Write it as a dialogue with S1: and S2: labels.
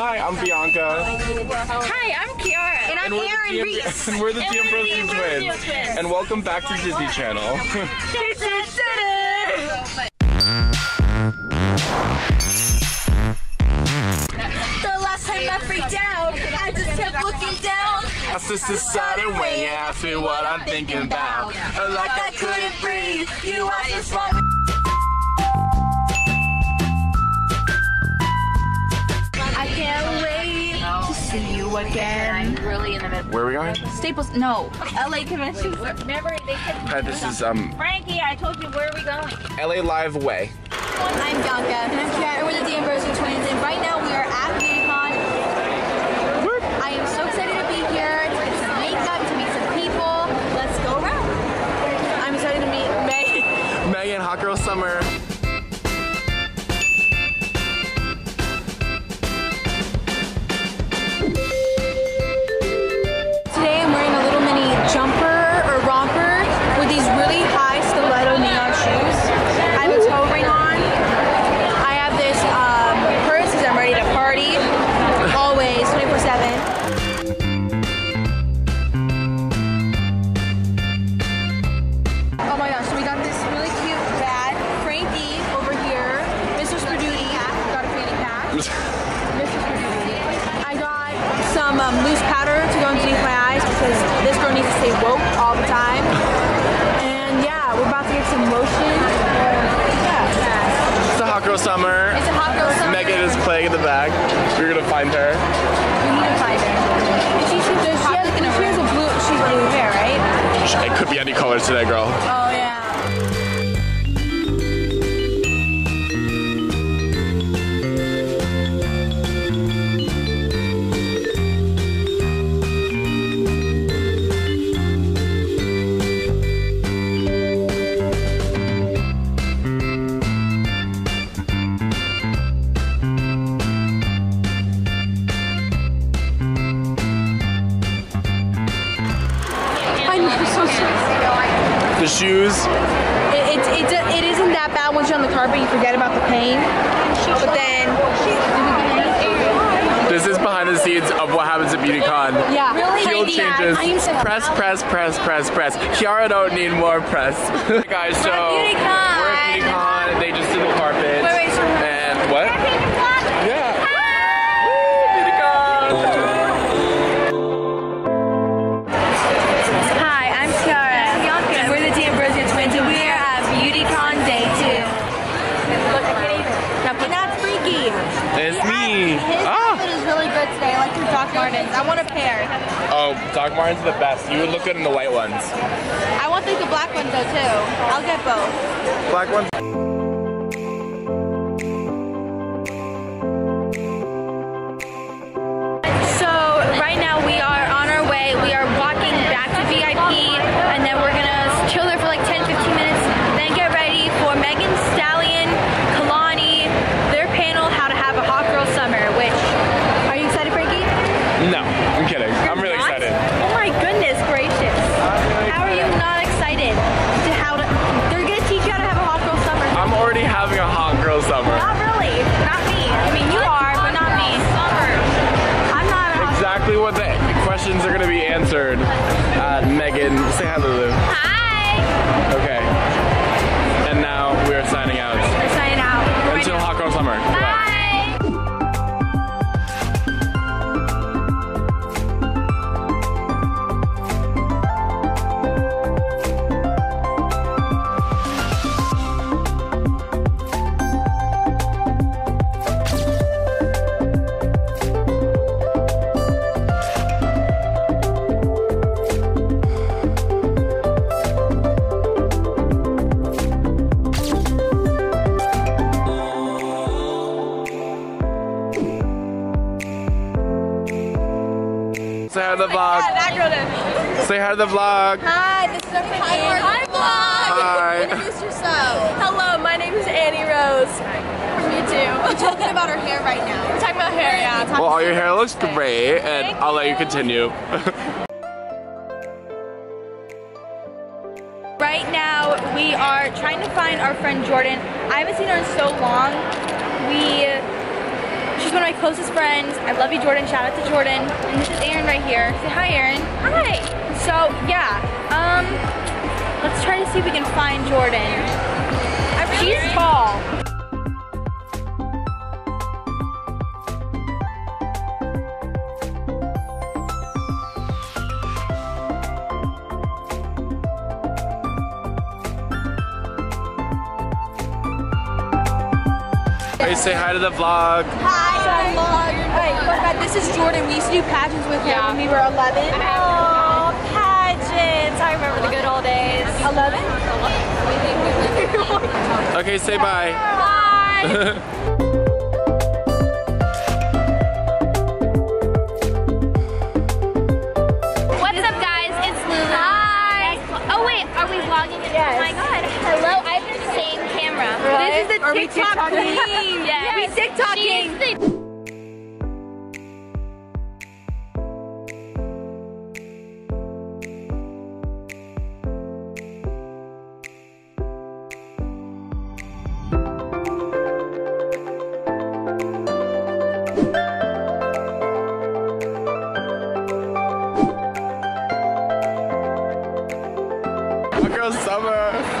S1: Hi, I'm Bianca.
S2: Hi, I'm Chiara. And I'm
S1: we're the
S2: Aaron
S1: DM
S2: Reese.
S1: And we're the
S2: And
S1: DM Bros
S2: Ambrosio
S1: twins.
S2: twins.
S1: And welcome back to Disney Channel.
S2: The last time I freaked out, I just kept looking down.
S1: That's just a sudden way, yeah, I feel what I'm thinking about. Like
S2: I couldn't breathe. You are just see you again.
S3: really in the middle.
S1: Where are we going?
S2: Staples, no. LA Convention.
S3: Remember, they said,
S1: Hi, this is um
S3: Frankie, I told you, where are we going?
S1: LA Live Way.
S2: I'm Bianca. And I'm Chiara. We're the D'Ambrosio twins. And right now we are at BeautyCon. I am so excited to be here, to get some makeup, to meet some people. Let's go around. I'm excited to meet May.
S1: Megan, Hot Girl Summer.
S2: Um, loose powder to go underneath my eyes because this girl needs to stay woke all the time. And yeah, we're about to get some lotion. Yeah.
S1: It's a Hot Girl Summer.
S2: It's a hot girl summer.
S1: Megan is playing in the back. We're gonna find her.
S2: We need to find her. She, she, she, has, she has a blue, she's blue hair, right?
S1: It could be any color today, girl.
S2: Oh
S1: shoes.
S2: It, it, it, it isn't that bad once you're on the carpet, you forget about the pain. But then,
S1: This is behind the scenes of what happens at BeautyCon.
S2: yeah.
S1: Heel
S2: Crazy.
S1: changes.
S2: I
S1: Press, press, press, press, press. Chiara don't need more press. Guys, so
S2: BeautyCon.
S1: we're at BeautyCon. They just did the carpet.
S2: Wait, wait, so-
S1: and what?
S2: I want a pair.
S1: Oh, Doc Martens are the best. You would look good in the white ones.
S2: I want like the black ones though too. I'll get both.
S1: Black ones.
S2: Not not me. I mean, you are, but not me. I'm not having a hot
S1: Exactly what the questions are going to be answered. Uh, Megan, say hi, Lulu.
S2: Hi.
S1: Okay. Hi to the vlog.
S2: That girl did.
S1: Say hi to the vlog.
S2: Hi, this is our friend Annie. Hi, vlog.
S1: Hi.
S2: Introduce yourself. Hello, my name is Annie Rose. From YouTube. We're talking about her hair right now. We're talking about hair, yeah.
S1: Well, all your hair looks great, and I'll let you continue.
S2: Right now, we are trying to find our friend Jordan. I haven't seen her in so long. We, She's one of my closest friends. I love you, Jordan. Shout out to Jordan. And this is Erin right here. Say hi, Erin. Hi. So yeah, um, let's try to see if we can find Jordan. She's tall.
S1: Hey, say hi to the vlog.
S2: Hi, vlog. Hey, fun this is Jordan. We used to do pageants with her when we were 11.
S3: Oh, pageants. I remember the good old days.
S2: 11?
S1: Okay, say bye.
S3: Bye. She's the
S2: Are TikTok, TikTok
S3: queen. yes.
S2: We TikToking.
S3: Summer.